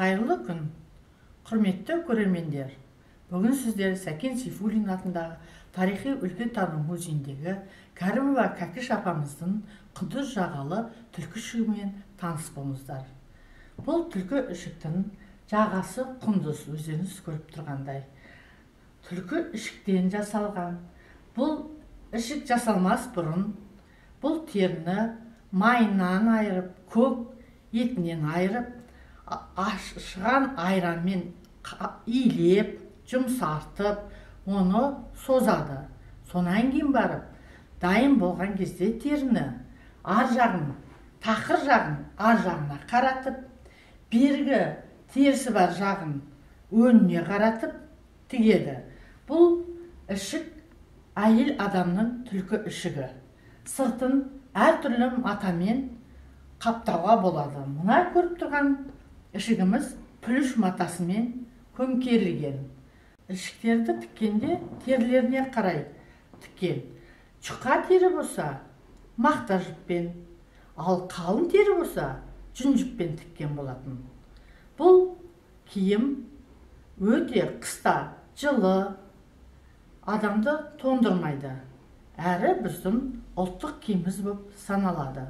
қайырлы күн. Құрметті көрермендер бүгін сіздер сәкен сейфуллин атындағы тарихи өлкетану музейіндегі кәрімова кәкіш апамыздың құндыз жағалы түлкі ішігімен таныс болыңыздар. Бұл түлкі ішіктің жағасы құндыз өздеріңіз көріп тұрғандай. Түлкі ішіктен жасалған. Бұл ішік жасалмас бұрын бұл теріні майынан айырып көк етінен айырып ашыған айранмен илеп жұмсартып оны созады. Сонан кейін барып дайын болған кезде теріні ар жағын тақыр жағын ар жағына қаратып бергі терісі бар жағын өніне қаратып тігеді. Бұл ішік әйел адамның түлкі ішігі. Сыртын әртүрлі матамен қаптауға болады. Мына көріп тұрған ішігіміз пүліш матасымен көмкерілген. Ішіктерді тіккенде терілеріне қарай тіккен. Жұқа тері болса мақта жіппен. Ал қалың тері болса жүн жіппен тіккен болатын. Бұл киім өте қыста жылы. Адамды тоңдырмайды әрі біздің ұлттық киіміміз болып саналады.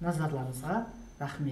Назарларыңызға рахмет.